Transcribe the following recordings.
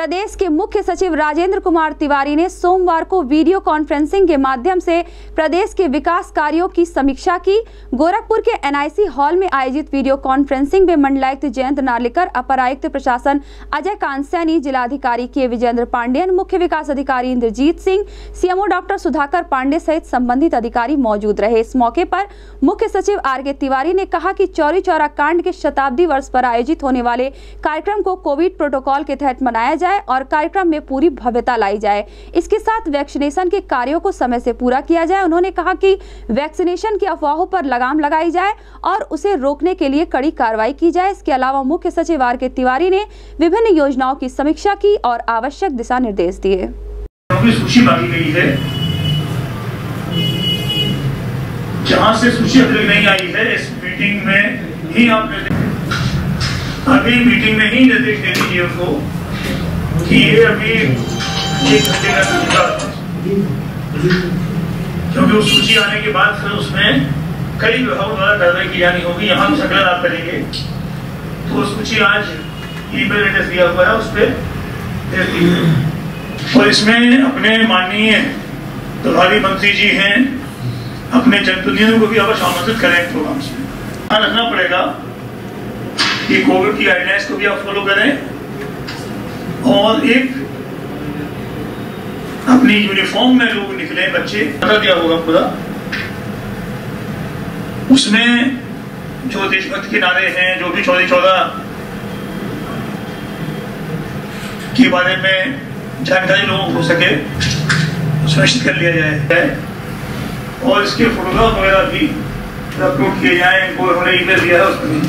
प्रदेश के मुख्य सचिव राजेंद्र कुमार तिवारी ने सोमवार को वीडियो कॉन्फ्रेंसिंग के माध्यम से प्रदेश के विकास कार्यों की समीक्षा की। गोरखपुर के एनआईसी हॉल में आयोजित वीडियो कॉन्फ्रेंसिंग में मंडलायुक्त जयंत नार्लिकर, अपर आयुक्त प्रशासन अजय कांत सैनी जिलाधिकारी के विजेंद्र पांडेयन मुख्य विकास अधिकारी इंद्रजीत सिंह, सीएमओ डॉक्टर सुधाकर पांडे सहित संबंधित अधिकारी मौजूद रहे। इस मौके पर मुख्य सचिव आर के तिवारी ने कहा कि चौरी चौरा कांड के शताब्दी वर्ष पर आयोजित होने वाले कार्यक्रम को कोविड प्रोटोकॉल के तहत मनाया जाए। और कार्यक्रम में पूरी भव्यता लाई जाए। इसके साथ वैक्सीनेशन के कार्यों को समय से पूरा किया जाए। उन्होंने कहा कि वैक्सीनेशन की अफवाहों पर लगाम लगाई जाए और उसे रोकने के लिए कड़ी कार्रवाई की जाए। इसके अलावा मुख्य सचिव आर के तिवारी ने विभिन्न योजनाओं की समीक्षा की और आवश्यक दिशा निर्देश दिए। सूची मांगी गई है। जहाँ से सूची अभी नहीं आई है, इस मीटिंग में ही आप अभी मीटिंग में ही निर्देश दे दीजिए उनको। कि ये अभी एक घंटे का सूचना क्योंकि उस सूची आने के बाद फिर उसमें कई विभागों द्वारा कार्रवाई की जानी होगी, यहाँ भी संकलन आप करेंगे। तो वो सूची आज ईमेल एड्रेस दिया हुआ है, उस पर भेज दीजिए और इसमें अपने माननीय प्रभारी मंत्री जी हैं, अपने जनप्रतिनिधियों को भी अवश्य आमंत्रित करें प्रोग्राम्स में। ध्यान रखना पड़ेगा कि कोविड की गाइडलाइंस को भी आप फॉलो करें। और एक अपनी यूनिफॉर्म में लोग निकले बच्चे। बता दिया होगा पूरा उसमें जो देशभक्त के नारे हैं, जो भी चौदह चौदह के बारे में जानकारी लोगों को हो सके सुनिश्चित कर लिया जाए और इसके फोटोग्राफ वगैरह भी अपलोड किए जाए, इनको उन्होंने ईमेल दिया है, उसमें।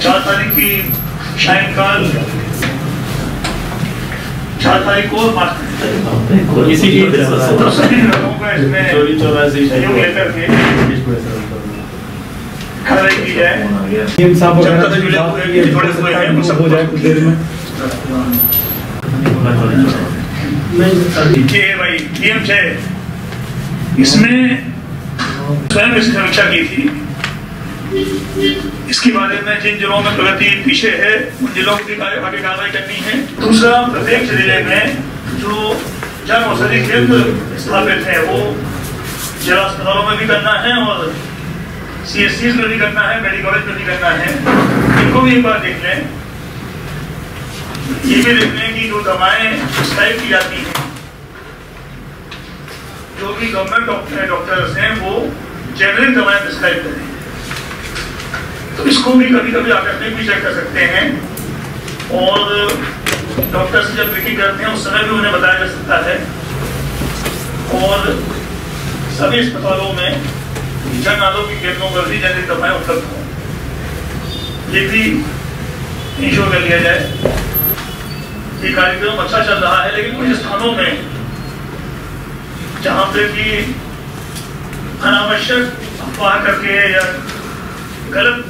चार तारीख की इसी की तो सभी इसमें चोरी चौरासी सहयोग लेकर के कार्रवाई की जाए सीएम साहब जब तक वगैरह जुड़े साथ हुए ये जुड़े हो जाए कुछ देर में ये भाई नियम छह इसमें स्वयं इसकी समीक्षा की थी इसके बारे में जिन जिलों में प्रगति पीछे है, उन जिलों की आगे कार्रवाई करनी है। दूसरा प्रत्येक ज़िले में जो जन औषधि केंद्र स्थापित है, वो जिला अस्पतालों में भी करना है और सी एस सी में भी करना है, मेडिकल कॉलेज में भी करना है। इनको भी एक बार देख लें। ये भी देख लें कि जो दवाएँ प्रिस्क्राइब की जाती हैं, जो भी गवर्नमेंट डॉक्टर डॉक्टर्स हैं, वो जेनरिक दवाएँ प्रिस्क्राइब करें। तो इसको भी कभी कभी आकस्मिक भी चेक कर सकते हैं। और डॉक्टर से जब मीटिंग करते हैं, उस समय भी उन्हें बताया जा सकता है। और सभी अस्पतालों में जन आरोग्य केंद्रों पर भी जेनरिक दवाएँ उपलब्ध हों। ये भी इंश्योर कर लिया जाए। ये कार्यक्रम अच्छा चल रहा है, लेकिन कुछ स्थानों में जहाँ पे कि अनावश्यक अफवाह करके या गलत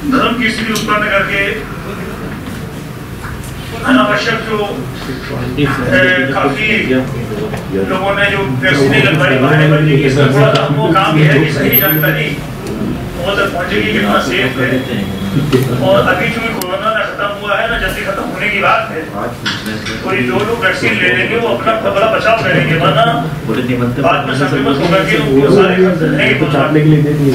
धर्म की स्थिति उत्पन्न करके अनावश्यक जो काफ़ी लोगों ने जो वैक्सीन लगवाई बाहर इसका थोड़ा सा हमको काम है कि सही जानकारी वहाँ तक पहुंचेगी कितना सेफ़ है। और अभी जो कोरोना ना खत्म हुआ है ना जल्दी खत्म होने की बात है तो ये जो लोग वैक्सीन ले लेंगे वो अपना बड़ा बचाव करेंगे वरना बाद में संक्रमित होकर के उनको सारे खर्च के लिए दे दिए।